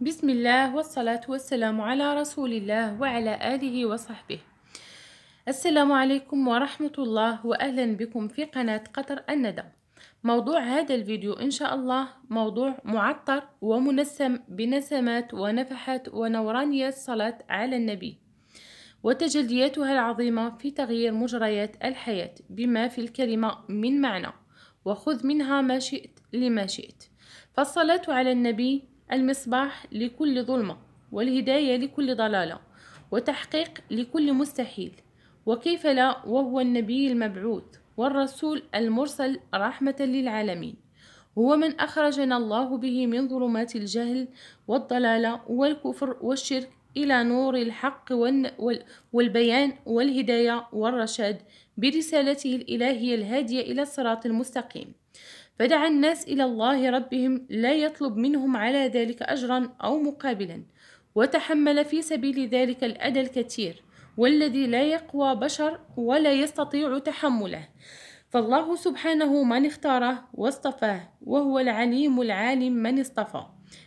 بسم الله والصلاة والسلام على رسول الله وعلى آله وصحبه السلام عليكم ورحمة الله وأهلا بكم في قناة قطر الندى موضوع هذا الفيديو إن شاء الله موضوع معطر ومنسم بنسمات ونفحات ونورانيات الصلاة على النبي وتجلياتها العظيمة في تغيير مجريات الحياة بما في الكلمة من معنى وخذ منها ما شئت لما شئت فالصلاة على النبي المصباح لكل ظلمة والهداية لكل ضلالة وتحقيق لكل مستحيل. وكيف لا؟ وهو النبي المبعوث والرسول المرسل رحمة للعالمين. هو من أخرجنا الله به من ظلمات الجهل والضلالة والكفر والشرك إلى نور الحق والبيان والهداية والرشاد برسالته الإلهية الهادية إلى الصراط المستقيم. فدعا الناس إلى الله ربهم لا يطلب منهم على ذلك أجرا أو مقابلا وتحمل في سبيل ذلك الأذى الكثير والذي لا يقوى بشر ولا يستطيع تحمله. فالله سبحانه من اختاره واصطفاه وهو العليم العالم من اصطفى.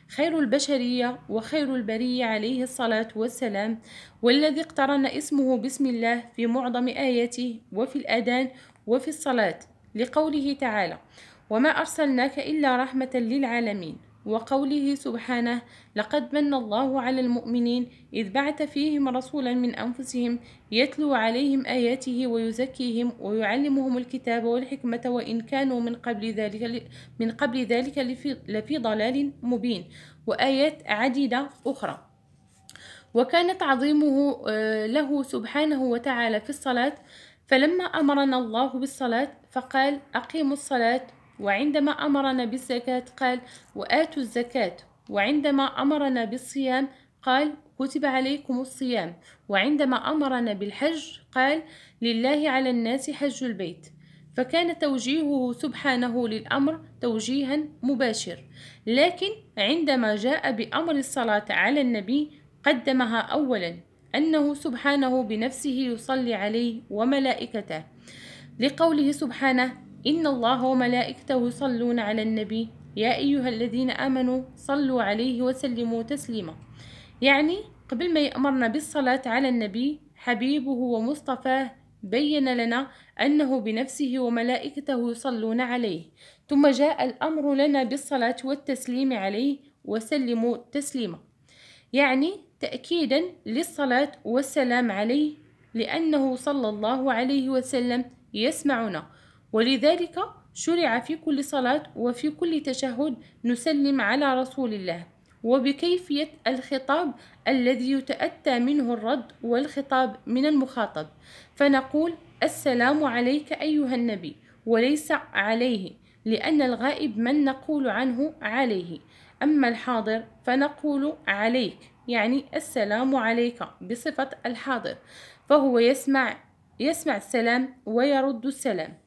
خير البشرية وخير البرية عليه الصلاة والسلام والذي اقترن اسمه بسم الله في معظم آياته وفي الأذان وفي الصلاة لقوله تعالى وما أرسلناك إلا رحمة للعالمين. وقوله سبحانه لقد من الله على المؤمنين إذ بعث فيهم رسولا من أنفسهم يتلو عليهم آياته ويزكيهم ويعلمهم الكتاب والحكمة وإن كانوا من قبل ذلك من قبل ذلك لفي ضلال مبين. وآيات عديدة أخرى. وكان تعظيمه آه، له سبحانه وتعالى في الصلاة فلما أمرنا الله بالصلاة فقال أقيموا الصلاة وعندما أمرنا بالزكاة قال وآتوا الزكاة. وعندما أمرنا بالصيام قال كتب عليكم الصيام. وعندما أمرنا بالحج قال لله على الناس حج البيت. فكان توجيهه سبحانه للأمر توجيها مباشر. لكن عندما جاء بأمر الصلاة على النبي قدمها أولا أنه سبحانه بنفسه يصلي عليه وملائكته لقوله سبحانه إن الله وملائكته يصلون على النبي. يا أيها الذين آمنوا صلوا عليه وسلموا تسليما. يعني قبل ما يأمرنا بالصلاة على النبي حبيبه ومصطفاه بين لنا أنه بنفسه وملائكته يصلون عليه. ثم جاء الأمر لنا بالصلاة والتسليم عليه وسلموا تسليما. يعني تأكيدا للصلاة والسلام عليه لأنه صلى الله عليه وسلم يسمعنا. ولذلك شرع في كل صلاة وفي كل تشهد نسلم على رسول الله وبكيفية الخطاب الذي يتأتى منه الرد والخطاب من المخاطب. فنقول السلام عليك أيها النبي وليس عليه لأن الغائب من نقول عنه عليه. أما الحاضر فنقول عليك يعني السلام عليك بصفة الحاضر. فهو يسمع يسمع السلام ويرد السلام.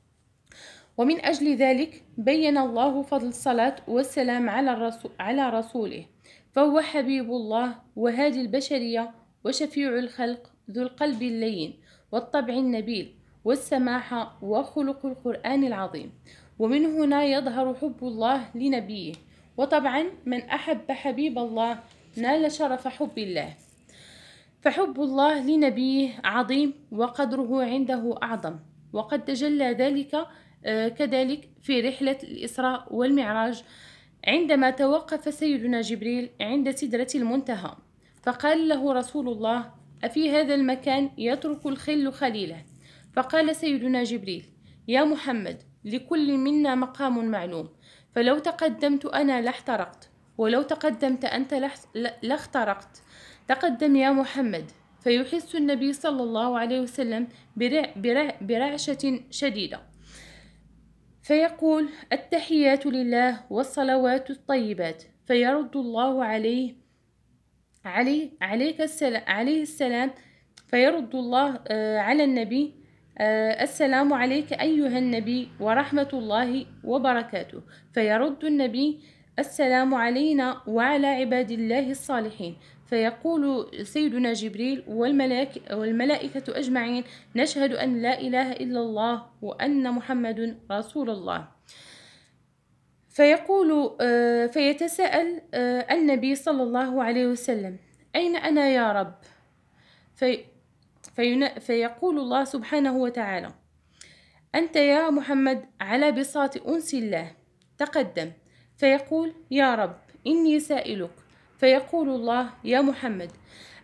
ومن أجل ذلك بين الله فضل الصلاة والسلام على, الرسول على رسوله فهو حبيب الله وهادي البشرية وشفيع الخلق ذو القلب اللين والطبع النبيل والسماحة وخلق القرآن العظيم. ومن هنا يظهر حب الله لنبيه. وطبعا من أحب حبيب الله نال شرف حب الله. فحب الله لنبيه عظيم وقدره عنده أعظم. وقد تجلى ذلك كذلك في رحلة الإسراء والمعراج. عندما توقف سيدنا جبريل عند سدرة المنتهى فقال له رسول الله أفي هذا المكان يترك الخل خليله؟ فقال سيدنا جبريل يا محمد لكل منا مقام معلوم فلو تقدمت أنا لاحترقت ولو تقدمت أنت لاخترقت. تقدم يا محمد. فيحس النبي صلى الله عليه وسلم برعشة شديدة. فيقول التحيات لله والصلوات الطيبات فيرد الله عليه عليه عليك السلام عليه السلام فيرد الله آه، على النبي آه، السلام عليك أيها النبي ورحمة الله وبركاته. فيرد النبي السلام علينا وعلى عباد الله الصالحين. فيقول سيدنا جبريل والملائكة, والملائكة أجمعين نشهد أن لا إله إلا الله وأن محمد رسول الله. فيقول آه، فيتساءل آه، النبي صلى الله عليه وسلم أين أنا يا رب؟ في فيقول الله سبحانه وتعالى أنت يا محمد على بساط أنس الله تقدم. فيقول يا رب إني سائلك فيقول الله يا محمد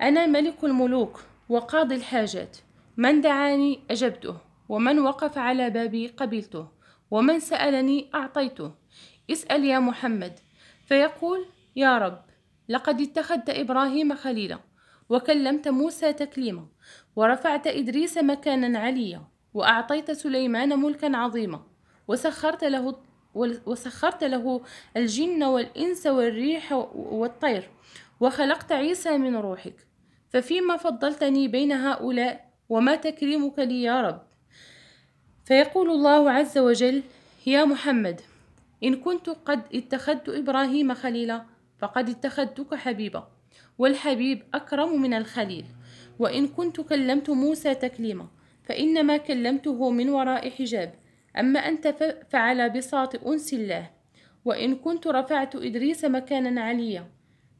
أنا ملك الملوك وقاضي الحاجات. من دعاني أجبته ومن وقف على بابي قبلته ومن سألني أعطيته. اسأل يا محمد. فيقول يا رب لقد اتخذت إبراهيم خليلا وكلمت موسى تكليما ورفعت إدريس مكانا عليا وأعطيت سليمان ملكا عظيما وسخرت له وسخرت له الجن والإنس والريح والطير وخلقت عيسى من روحك. ففيما فضلتني بين هؤلاء وما تكريمك لي يا رب؟ فيقول الله عز وجل يا محمد إن كنت قد اتخذت إبراهيم خليلا فقد اتخذتك حبيبا والحبيب أكرم من الخليل. وإن كنت كلمت موسى تكليما فإنما كلمته من وراء حجاب. أما أنت فعلى بساط أنس الله وإن كنت رفعت إدريس مكانا عليا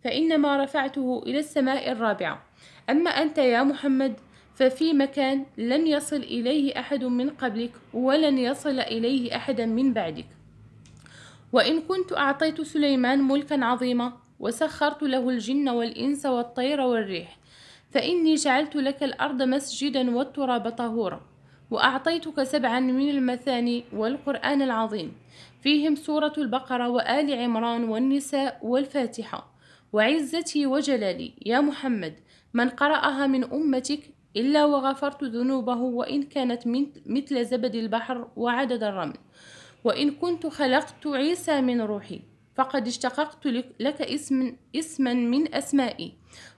فإنما رفعته إلى السماء الرابعة. أما أنت يا محمد ففي مكان لم يصل إليه أحد من قبلك ولن يصل إليه أحدا من بعدك. وإن كنت أعطيت سليمان ملكا عظيما وسخرت له الجن والإنس والطير والريح فإني جعلت لك الأرض مسجدا والتراب طهورا. وأعطيتك سبعا من المثاني والقرآن العظيم. فيهم سورة البقرة وآل عمران والنساء والفاتحة. وعزتي وجلالي يا محمد من قرأها من أمتك إلا وغفرت ذنوبه وإن كانت مثل زبد البحر وعدد الرمل. وإن كنت خلقت عيسى من روحي فقد اشتققت لك اسم اسما من أسمائي.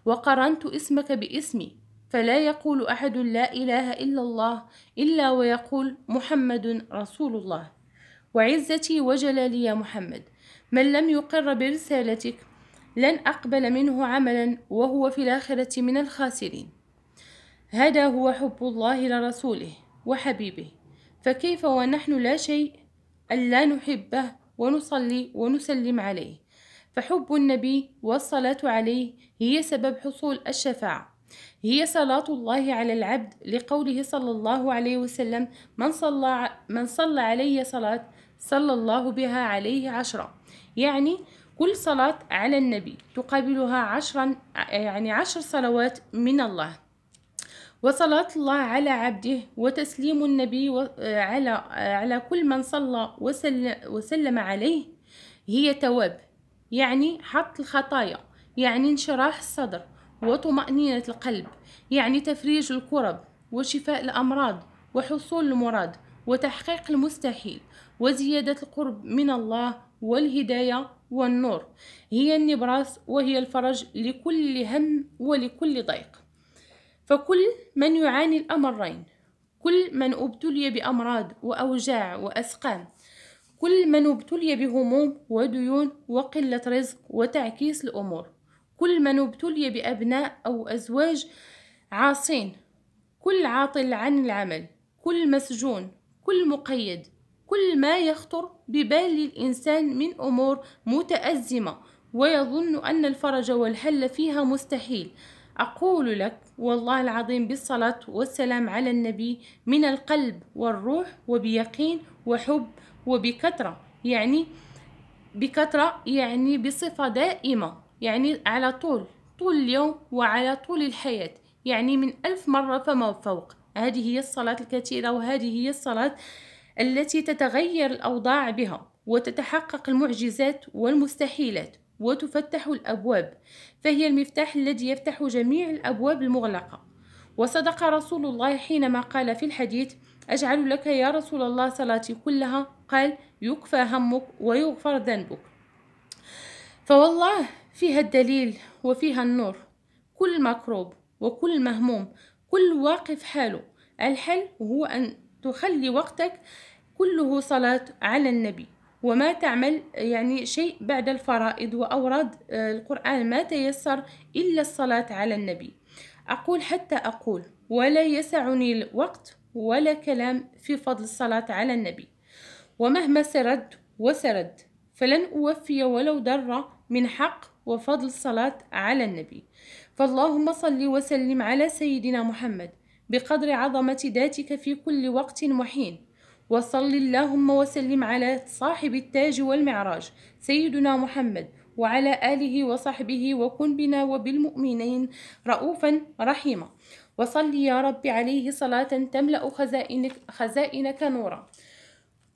وقرنت اسمك باسمي فلا يقول أحد لا إله إلا الله إلا ويقول محمد رسول الله. وعزتي وجلالي يا محمد من لم يقر برسالتك لن أقبل منه عملا وهو في الآخرة من الخاسرين. هذا هو حب الله لرسوله وحبيبه. فكيف ونحن لا شيء ألا نحبه ونصلي ونسلم عليه؟ فحب النبي والصلاة عليه هي سبب حصول الشفاعة. هي صلاة الله على العبد لقوله صلى الله عليه وسلم من صلى, من صلى علي صلاة صلى الله بها عليه عشرة. يعني كل صلاة على النبي تقابلها عشرا يعني عشر صلوات من الله. وصلاة الله على عبده وتسليم النبي على على كل من صلى وسلم عليه هي تواب يعني حط الخطايا يعني انشراح الصدر. وطمأنينة القلب يعني تفريج الكرب وشفاء الأمراض وحصول المراد وتحقيق المستحيل وزيادة القرب من الله والهداية والنور. هي النبراس وهي الفرج لكل هم ولكل ضيق. فكل من يعاني الأمرين كل من أبتلي بأمراض وأوجاع وأسقام كل من أبتلي بهموم وديون وقلة رزق وتعكيس الأمور. كل من ابتلي بأبناء أو أزواج عاصين كل عاطل عن العمل كل مسجون كل مقيد كل ما يخطر ببال الإنسان من أمور متأزمة ويظن أن الفرج والحل فيها مستحيل. أقول لك والله العظيم بالصلاة والسلام على النبي من القلب والروح وبيقين وحب وبكثرة يعني بكثرة يعني بصفة دائمة. يعني على طول طول اليوم وعلى طول الحياة يعني من ألف مرة فما فوق. هذه هي الصلاة الكثيرة وهذه هي الصلاة التي تتغير الأوضاع بها وتتحقق المعجزات والمستحيلات وتفتح الأبواب. فهي المفتاح الذي يفتح جميع الأبواب المغلقة. وصدق رسول الله حينما قال في الحديث أجعل لك يا رسول الله صلاتي كلها قال يكفى همك ويغفر ذنبك. فوالله فيها الدليل وفيها النور كل مكروب وكل مهموم كل واقف حاله. الحل هو أن تخلي وقتك كله صلاة على النبي وما تعمل يعني شيء بعد الفرائض وأوراد آه، القرآن ما تيسر إلا الصلاة على النبي. أقول حتى أقول ولا يسعني الوقت ولا كلام في فضل الصلاة على النبي. ومهما سرد وسرد فلن أوفي ولو در من حق وفضل الصلاة على النبي. فاللهم صل وسلم على سيدنا محمد بقدر عظمة ذاتك في كل وقت وحين. وصل اللهم وسلم على صاحب التاج والمعراج سيدنا محمد وعلى آله وصحبه وكن بنا وبالمؤمنين رؤوفا رحيما. وصل يا رب عليه صلاة تملأ خزائنك, خزائنك نورا.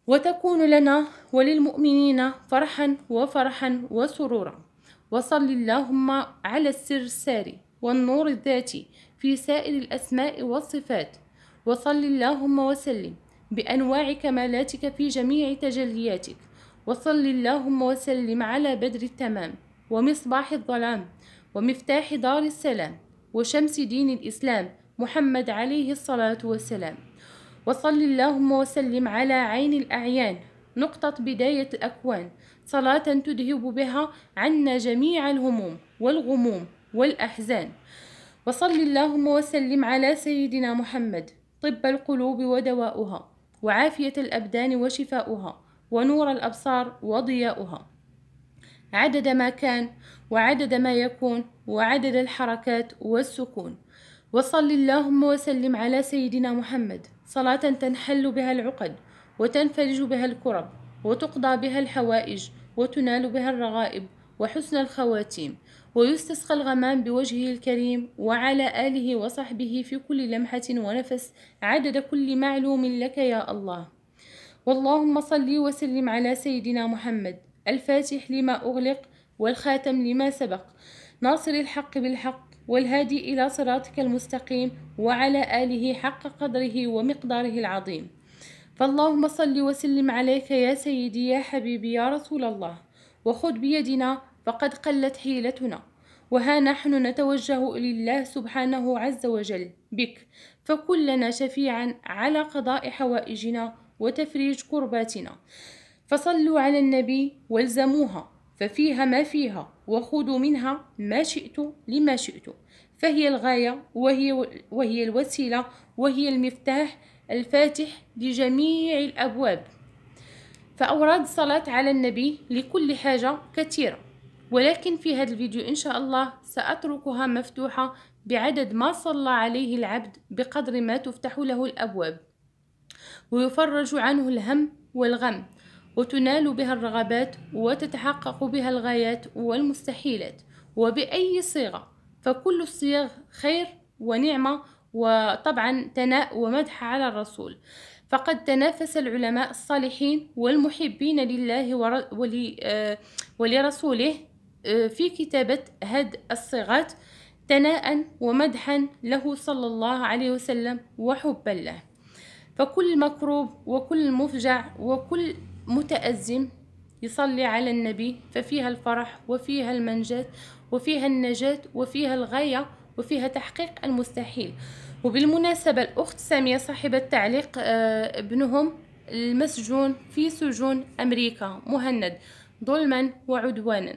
وتكون لنا وللمؤمنين فرحا وفرحا وسرورا. وصل اللهم على السر الساري والنور الذاتي في سائر الأسماء والصفات. وصل اللهم وسلم بأنواع كمالاتك في جميع تجلياتك. وصل اللهم وسلم على بدر التمام ومصباح الظلام ومفتاح دار السلام وشمس دين الإسلام محمد عليه الصلاة والسلام. وصل اللهم وسلم على عين الأعيان نقطة بداية الأكوان صلاة تذهب بها عنا جميع الهموم والغموم والأحزان. وصل اللهم وسلم على سيدنا محمد طب القلوب ودواؤها وعافية الأبدان وشفاؤها ونور الأبصار وضياؤها. عدد ما كان وعدد ما يكون وعدد الحركات والسكون. وصل اللهم وسلم على سيدنا محمد صلاة تنحل بها العقد وتنفرج بها الكرب وتقضى بها الحوائج وتنال بها الرغائب وحسن الخواتيم ويستسقى الغمام بوجهه الكريم وعلى آله وصحبه في كل لمحة ونفس عدد كل معلوم لك يا الله. واللهم صل وسلم على سيدنا محمد الفاتح لما أغلق والخاتم لما سبق ناصر الحق بالحق والهادي إلى صراطك المستقيم وعلى آله حق قدره ومقداره العظيم. فاللهم صل وسلم عليك يا سيدي يا حبيبي يا رسول الله. وخذ بيدنا فقد قلت حيلتنا. وها نحن نتوجه لله سبحانه عز وجل بك. فكلنا شفيعا على قضاء حوائجنا وتفريج كرباتنا. فصلوا على النبي والزموها. ففيها ما فيها. وخذوا منها ما شئت لما شئت. فهي الغاية وهي, وهي الوسيلة وهي المفتاح الفاتح لجميع الأبواب. فأوراد الصلاة على النبي لكل حاجة كثيرة. ولكن في هذا الفيديو إن شاء الله سأتركها مفتوحة بعدد ما صلى عليه العبد بقدر ما تفتح له الأبواب. ويفرج عنه الهم والغم وتنال بها الرغبات وتتحقق بها الغايات والمستحيلات. وبأي صيغة فكل الصيغ خير ونعمة وطبعا ثناء ومدح على الرسول. فقد تنافس العلماء الصالحين والمحبين لله آه، ولرسوله آه، في كتابة هذه الصيغات ثناء ومدحا له صلى الله عليه وسلم وحبا له. فكل مكروب وكل مفجع وكل متأزم يصلي على النبي ففيها الفرح وفيها المنجاة وفيها النجاة وفيها الغاية وفيها تحقيق المستحيل. وبالمناسبة الأخت سامية صاحبة تعليق آه، ابنهم المسجون في سجون أمريكا مهند ظلما وعدوانا.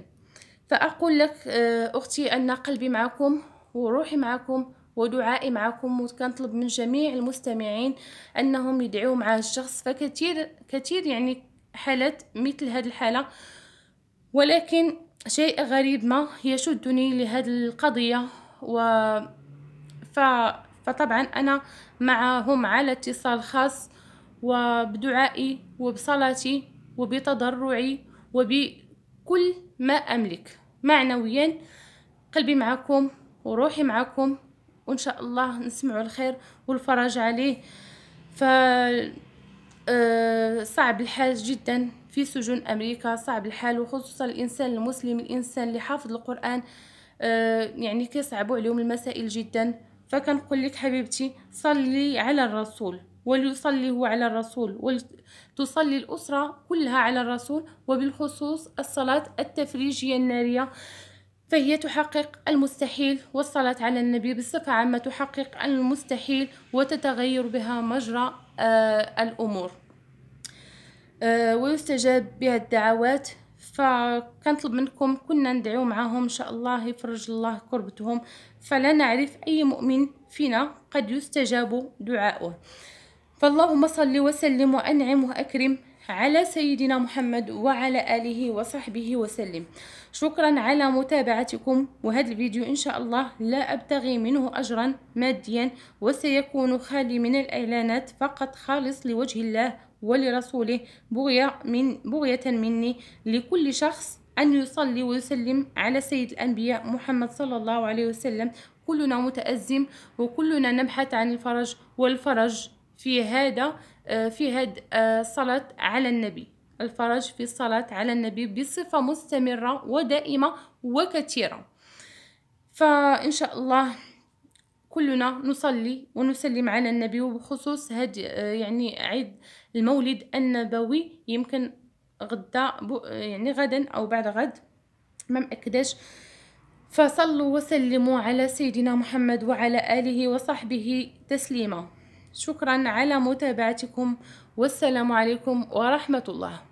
فأقول لك آه، أختي أن قلبي معكم وروحي معكم ودعائي معكم وكنطلب من جميع المستمعين أنهم يدعوا مع الشخص فكثير كثير يعني حالات مثل هذه الحالة. ولكن شيء غريب ما يشدني لهذه القضية و ف... فطبعا أنا معهم على اتصال خاص وبدعائي وبصلاتي وبتضرعي وبكل ما أملك. معنويا قلبي معكم وروحي معكم وإن شاء الله نسمع الخير والفرج عليه. ف آه، صعب الحال جدا في سجون أمريكا صعب الحال وخصوصا الإنسان المسلم الإنسان اللي حافظ القرآن. يعني كيصعبوا عليهم المسائل جدا. فكنقول لك حبيبتي صلي على الرسول وليصلي هو على الرسول ولتصلي الأسرة كلها على الرسول وبالخصوص الصلاة التفريجية النارية. فهي تحقق المستحيل والصلاة على النبي بصفة عامة تحقق المستحيل وتتغير بها مجرى آه الأمور. آه ويستجاب بها الدعوات. فكنطلب منكم كنا ندعو معهم إن شاء الله يفرج الله كربتهم. فلا نعرف أي مؤمن فينا قد يستجاب دعاؤه. فاللهم صل وسلم وأنعم وأكرم على سيدنا محمد وعلى آله وصحبه وسلم. شكرا على متابعتكم. وهذا الفيديو إن شاء الله لا أبتغي منه أجرا ماديا وسيكون خالي من الإعلانات فقط خالص لوجه الله ولرسوله بغية من بغية مني لكل شخص أن يصلي ويسلم على سيد الأنبياء محمد صلى الله عليه وسلم. كلنا متأزم وكلنا نبحث عن الفرج والفرج في هذا آه، في هذا آه، الصلاة على النبي. الفرج في الصلاة على النبي بصفة مستمرة ودائمة وكثيرة. فإن شاء الله كلنا نصلي ونسلم على النبي وبخصوص هاد آه، يعني عيد المولد النبوي. يمكن غدا يعني غدا أو بعد غد ما مأكداش. فصلوا وسلموا على سيدنا محمد وعلى آله وصحبه تسليما. شكرا على متابعتكم والسلام عليكم ورحمة الله.